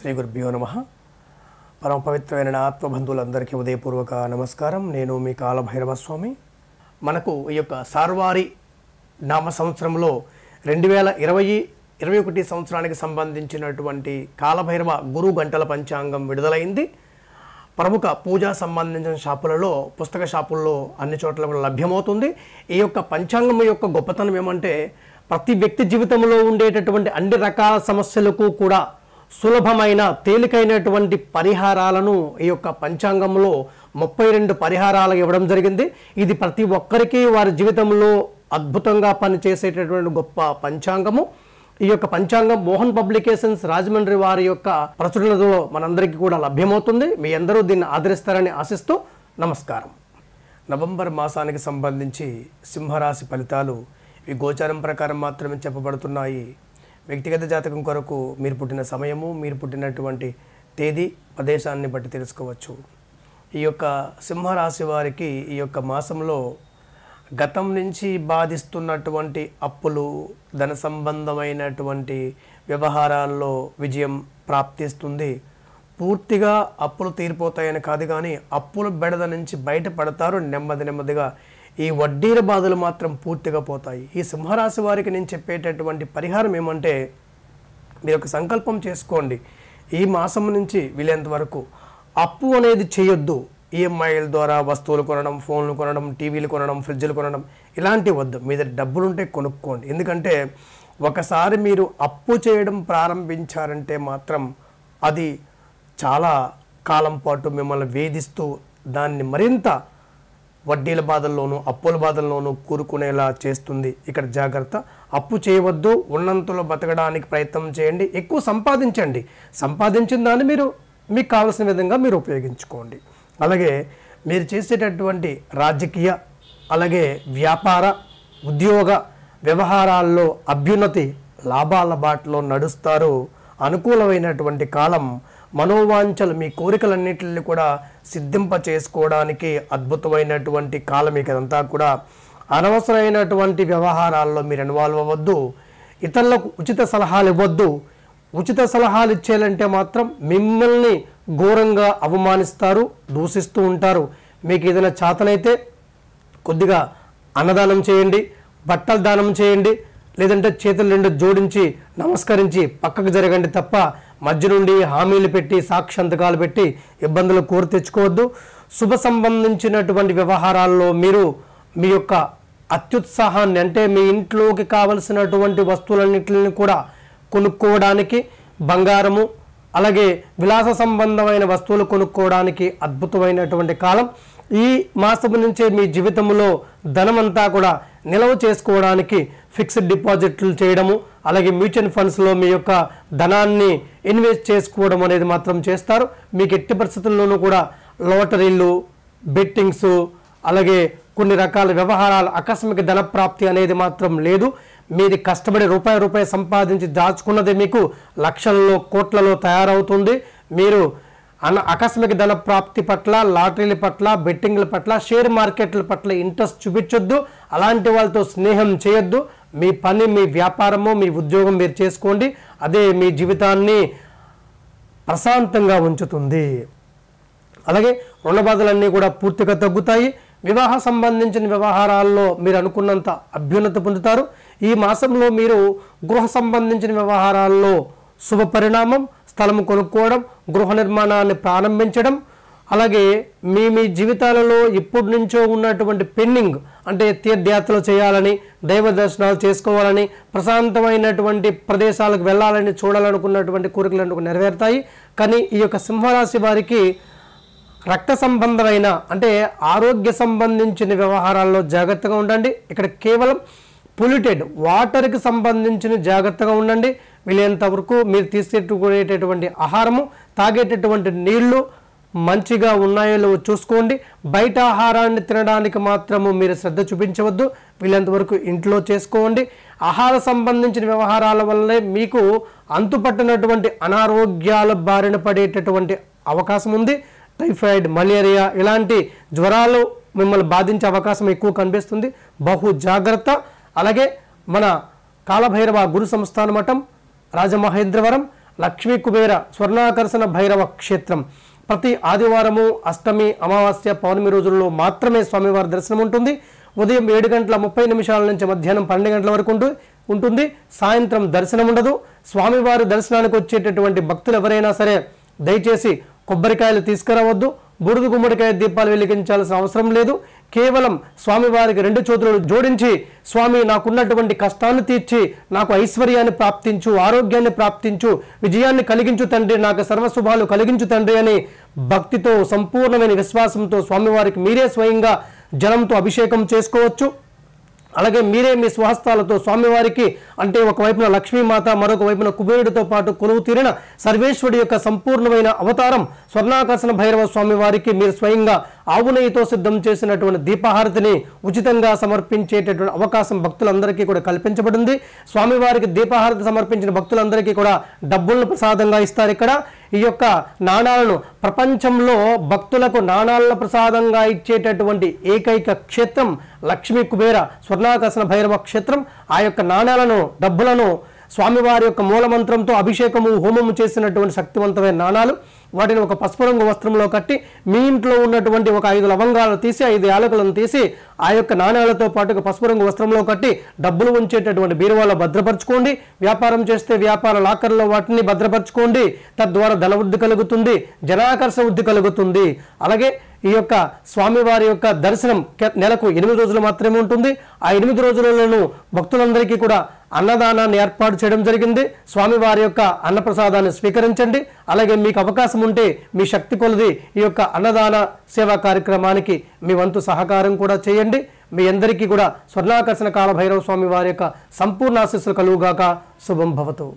శ్రీ గురుభ్యో నమ. పరమ పవిత్రమైన ఆత్మబంధువులందరికీ ఉదయపూర్వక నమస్కారం. నేను మీ కాలభైరవ స్వామి మనకు ఈ యొక్క సార్వారి నామ సంవత్సరంలో రెండు వేల ఇరవై ఇరవై ఒకటి సంవత్సరానికి సంబంధించినటువంటి కాలభైరవ గురు గంటల పంచాంగం విడుదలైంది. ప్రముఖ పూజా సంబంధించిన షాపులలో పుస్తక షాపుల్లో అన్ని చోట్ల కూడా లభ్యమవుతుంది. ఈ యొక్క పంచాంగం యొక్క గొప్పతనం ఏమంటే ప్రతి వ్యక్తి జీవితంలో ఉండేటటువంటి అన్ని రకాల సమస్యలకు కూడా సులభమైన తేలికైనటువంటి పరిహారాలను ఈ యొక్క పంచాంగంలో ముప్పై రెండు పరిహారాలు ఇవ్వడం జరిగింది. ఇది ప్రతి ఒక్కరికి వారి జీవితంలో అద్భుతంగా పనిచేసేటటువంటి గొప్ప పంచాంగము. ఈ యొక్క పంచాంగం మోహన్ పబ్లికేషన్స్ రాజమండ్రి వారి యొక్క ప్రచురణలో మనందరికీ కూడా లభ్యమవుతుంది. మీ అందరూ దీన్ని ఆదరిస్తారని ఆశిస్తూ నమస్కారం. నవంబర్ మాసానికి సంబంధించి సింహరాశి ఫలితాలు ఈ గోచారం ప్రకారం మాత్రమే చెప్పబడుతున్నాయి. వ్యక్తిగత జాతకం కొరకు మీరు పుట్టిన సమయము మీరు పుట్టినటువంటి తేదీ ప్రదేశాన్ని బట్టి తెలుసుకోవచ్చు. ఈ యొక్క సింహరాశి వారికి ఈ యొక్క మాసంలో గతం నుంచి బాధిస్తున్నటువంటి అప్పులు ధన సంబంధమైనటువంటి వ్యవహారాల్లో విజయం ప్రాప్తిస్తుంది. పూర్తిగా అప్పులు తీరిపోతాయని కాదు కానీ అప్పుల బెడద నుంచి బయటపడతారు నెమ్మది నెమ్మదిగా. ఈ వడ్డీల బాధలు మాత్రం పూర్తిగా పోతాయి. ఈ సింహరాశి వారికి నేను చెప్పేటటువంటి పరిహారం ఏమంటే మీరు ఒక సంకల్పం చేసుకోండి. ఈ మాసం నుంచి వీలైనంత వరకు అప్పు అనేది చేయొద్దు. ఈఎంఐల ద్వారా వస్తువులు కొనడం ఫోన్లు కొనడం టీవీలు కొనడం ఫ్రిడ్జ్లు కొనడం ఇలాంటివి వద్దు. మీ దగ్గర డబ్బులుంటే కొనుక్కోండి. ఎందుకంటే ఒకసారి మీరు అప్పు చేయడం ప్రారంభించారంటే మాత్రం అది చాలా కాలం పాటు మిమ్మల్ని వేధిస్తూ దాన్ని మరింత వడ్డీల బాధల్లోనూ అప్పుల బాధల్లోనూ కూరుకునేలా చేస్తుంది. ఇక్కడ జాగ్రత్త. అప్పు చేయవద్దు ఉన్నంతలో బతకడానికి ప్రయత్నం చేయండి ఎక్కువ సంపాదించండి. సంపాదించిన దాన్ని మీరు మీకు కావలసిన విధంగా మీరు ఉపయోగించుకోండి. అలాగే మీరు చేసేటటువంటి రాజకీయ అలాగే వ్యాపార ఉద్యోగ వ్యవహారాల్లో అభ్యున్నతి లాభాల బాటలో నడుస్తారు. అనుకూలమైనటువంటి కాలం మనోవాంఛలు మీ కోరికలన్నింటిని కూడా సిద్ధింప చేసుకోవడానికి అద్భుతమైనటువంటి కాలం ఇదంతా కూడా. అనవసరమైనటువంటి వ్యవహారాల్లో మీరు ఇన్వాల్వ్ అవ్వద్దు. ఇతరులకు ఉచిత సలహాలు ఇవ్వద్దు. ఉచిత సలహాలు ఇచ్చేయాలంటే మాత్రం మిమ్మల్ని ఘోరంగా అవమానిస్తారు దూషిస్తూ ఉంటారు. మీకు ఏదైనా చేతనైతే కొద్దిగా అన్నదానం చేయండి బట్టలు దానం చేయండి లేదంటే చేతులు రెండు జోడించి నమస్కరించి పక్కకు జరగండి తప్ప మధ్య నుండి హామీలు పెట్టి సాక్షంతకాలు పెట్టి ఇబ్బందులు కోరి తెచ్చుకోవద్దు. శుభ సంబంధించినటువంటి వ్యవహారాల్లో మీరు మీ యొక్క అత్యుత్సాహాన్ని అంటే మీ ఇంట్లోకి కావలసినటువంటి వస్తువులన్నింటిని కూడా కొనుక్కోవడానికి బంగారము అలాగే విలాస సంబంధమైన వస్తువులు కొనుక్కోవడానికి అద్భుతమైనటువంటి కాలం. ఈ మాసము నుంచే మీ జీవితంలో ధనమంతా కూడా నిల్వ చేసుకోవడానికి ఫిక్స్డ్ డిపాజిట్లు చేయడము అలాగే మ్యూచువల్ ఫండ్స్లో మీ యొక్క ధనాన్ని ఇన్వెస్ట్ చేసుకోవడం అనేది మాత్రం చేస్తారు. మీకు ఎట్టి పరిస్థితుల్లోనూ కూడా లాటరీలు బెట్టింగ్స్ అలాగే కొన్ని రకాల వ్యవహారాలు ఆకస్మిక ధన ప్రాప్తి అనేది మాత్రం లేదు. మీది కష్టపడి రూపాయి రూపాయి సంపాదించి దాచుకున్నది మీకు లక్షల్లో కోట్లలో తయారవుతుంది. మీరు అన ఆకస్మిక ధన ప్రాప్తి పట్ల లాటరీల పట్ల బెట్టింగ్ల పట్ల షేర్ మార్కెట్ల పట్ల ఇంట్రెస్ట్ చూపించొద్దు. అలాంటి వాళ్ళతో స్నేహం చేయొద్దు. మీ పని మీ వ్యాపారము మీ ఉద్యోగం మీరు చేసుకోండి. అదే మీ జీవితాన్ని ప్రశాంతంగా ఉంచుతుంది. అలాగే రుణ బాధలన్నీ కూడా పూర్తిగా తగ్గుతాయి. వివాహ సంబంధించిన వ్యవహారాల్లో మీరు అనుకున్నంత అభ్యున్నత పొందుతారు. ఈ మాసంలో మీరు గృహ సంబంధించిన వ్యవహారాల్లో శుభ పరిణామం స్థలం కొనుక్కోవడం గృహ నిర్మాణాన్ని ప్రారంభించడం అలాగే మీ మీ జీవితాలలో ఇప్పటి నుంచో ఉన్నటువంటి పెండింగ్ అంటే తీర్థయాత్రలు చేయాలని దైవ దర్శనాలు చేసుకోవాలని ప్రశాంతమైనటువంటి ప్రదేశాలకు వెళ్ళాలని చూడాలనుకున్నటువంటి కోరికలు నెరవేరుతాయి. కానీ ఈ యొక్క సింహరాశి వారికి రక్త సంబంధమైన అంటే ఆరోగ్య సంబంధించిన వ్యవహారాల్లో జాగ్రత్తగా ఉండండి. ఇక్కడ కేవలం పొల్యూటెడ్ వాటర్కి సంబంధించిన జాగ్రత్తగా ఉండండి. వీలైనంత వరకు మీరు తీసుకునేటటువంటి ఆహారము తాగేటటువంటి నీళ్ళు మంచిగా ఉన్నాయో లేవో చూసుకోండి. బయట ఆహారాన్ని తినడానికి మాత్రము మీరు శ్రద్ధ చూపించవద్దు. వీలైనంత వరకు ఇంట్లో చేసుకోండి. ఆహార సంబంధించిన వ్యవహారాల వల్లే మీకు అంతుపట్టినటువంటి అనారోగ్యాల బారిన పడేటటువంటి అవకాశం ఉంది. టైఫాయిడ్ మలేరియా ఇలాంటి జ్వరాలు మిమ్మల్ని బాధించే అవకాశం ఎక్కువ కనిపిస్తుంది. బహు జాగ్రత్త. అలాగే మన కాలభైరవ గురు సంస్థాన మఠం రాజమహేంద్రవరం లక్ష్మీ కుబేర స్వర్ణాకర్షణ భైరవ క్షేత్రం. ప్రతి ఆదివారము అష్టమి అమావాస్య పౌర్ణమి రోజుల్లో మాత్రమే స్వామివారి దర్శనం ఉంటుంది. ఉదయం ఏడు గంటల ముప్పై నిమిషాల నుంచి మధ్యాహ్నం పన్నెండు గంటల వరకు ఉంటుంది. సాయంత్రం దర్శనం ఉండదు. స్వామివారి దర్శనానికి వచ్చేటటువంటి భక్తులు ఎవరైనా సరే దయచేసి కొబ్బరికాయలు తీసుకురావద్దు. బుడుగు గుమ్మడికాయ దీపాలు వెలిగించాల్సిన అవసరం లేదు. కేవలం స్వామివారికి రెండు చేతులు జోడించి స్వామి నాకున్నటువంటి కష్టాన్ని తీర్చి నాకు ఐశ్వర్యాన్ని ప్రాప్తించు ఆరోగ్యాన్ని ప్రాప్తించు విజయాన్ని కలిగించు తండ్రి నాకు సర్వశుభాలు కలిగించు తండ్రి అని భక్తితో సంపూర్ణమైన విశ్వాసంతో స్వామివారికి మీరే స్వయంగా జలంతో అభిషేకం చేసుకోవచ్చు. అలాగే మీరే మీ స్వహస్తాలతో స్వామివారికి అంటే ఒకవైపున లక్ష్మీమాత మరొక వైపున కుబేరుడితో పాటు కొలువు తీరిన సర్వేశ్వరుడి యొక్క సంపూర్ణమైన అవతారం స్వర్ణాకర్షణ భైరవ స్వామి వారికి మీరు స్వయంగా ఆవు నెయ్యితో సిద్ధం చేసినటువంటి దీపహారతిని ఉచితంగా సమర్పించేటటువంటి అవకాశం భక్తులందరికీ కూడా కల్పించబడింది. స్వామివారికి దీపహారతి సమర్పించిన భక్తులందరికీ కూడా డబ్బులను ప్రసాదంగా ఇస్తారు ఇక్కడ. ఈ యొక్క నాణాలను ప్రపంచంలో భక్తులకు నాణాలను ప్రసాదంగా ఇచ్చేటటువంటి ఏకైక క్షేత్రం లక్ష్మీ కుబేర స్వర్ణాకర్షణ భైరవ క్షేత్రం. ఆ యొక్క నాణాలను డబ్బులను స్వామివారి యొక్క మూలమంత్రంతో అభిషేకము హోమము చేసినటువంటి శక్తివంతమైన నాణాలు వాటిని ఒక పసుపు రంగు వస్త్రంలో కట్టి మీ ఇంట్లో ఉన్నటువంటి ఒక ఐదు లవంగాలు తీసి ఐదు యాలకులను తీసి ఆ యొక్క నాణ్యాలతో పాటుగా పసుపు రంగు వస్త్రంలో కట్టి డబ్బులు ఉంచేటటువంటి బీరువాలో భద్రపరచుకోండి. వ్యాపారం చేస్తే వ్యాపార లాకర్లో వాటిని భద్రపరచుకోండి. తద్వారా ధన వృద్ధి కలుగుతుంది జనాకర్ష వృద్ధి కలుగుతుంది. అలాగే ఈ యొక్క స్వామివారి యొక్క దర్శనం కె- నెలకు ఎనిమిది రోజులు మాత్రమే ఉంటుంది. ఆ ఎనిమిది రోజులలోనూ భక్తులందరికీ కూడా అన్నదానాన్ని ఏర్పాటు చేయడం జరిగింది. స్వామివారి యొక్క అన్నప్రసాదాన్ని స్వీకరించండి. అలాగే మీకు అవకాశం ఉంటే మీ శక్తి కొలది ఈ యొక్క అన్నదాన సేవా కార్యక్రమానికి మీ వంతు సహకారం కూడా చేయండి. మీ అందరికీ కూడా స్వర్ణాకర్షణ కాలభైరవ స్వామి వారి యొక్క సంపూర్ణ ఆశీస్సులు కలుగుగాక. శుభం భవతు.